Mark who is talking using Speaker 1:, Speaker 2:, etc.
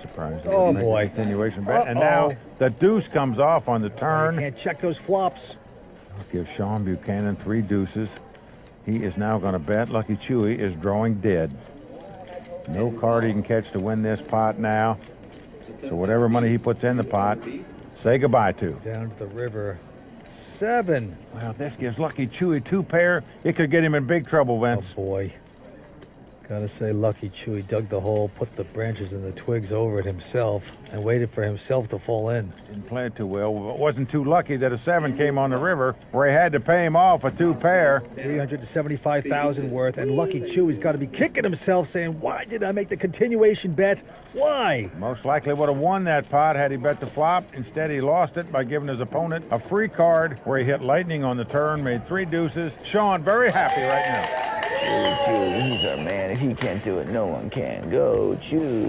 Speaker 1: surprised.
Speaker 2: Oh,
Speaker 1: didn't make a
Speaker 2: boy.
Speaker 1: Continuation bet. And
Speaker 2: Uh-oh.
Speaker 1: now the deuce comes off on the turn.
Speaker 2: Can't check those flops.
Speaker 1: Give Shawn Buchanan three deuces. He is now going to bet. Lucky Chewy is drawing dead. No card he can catch to win this pot now. So whatever money he puts in the pot, say goodbye to.
Speaker 2: Down to the river. Seven.
Speaker 1: Well, this gives Lucky Chewy two pair. It could get him in big trouble, Vince.
Speaker 2: Oh boy. Gotta say, Lucky Chewy dug the hole, put the branches and the twigs over it himself, and waited for himself to fall in.
Speaker 1: Didn't play it too well. But wasn't too lucky that a seven came on the river where he had to pay him off a two pair.
Speaker 2: 375,000 worth, and Lucky Chewy's got to be kicking himself, saying, "Why did I make the continuation bet? Why?"
Speaker 1: Most likely would have won that pot had he bet the flop. Instead, he lost it by giving his opponent a free card where he hit lightning on the turn, made three deuces. Shawn, very happy right now.
Speaker 3: If he can't do it, no one can. Go, chew.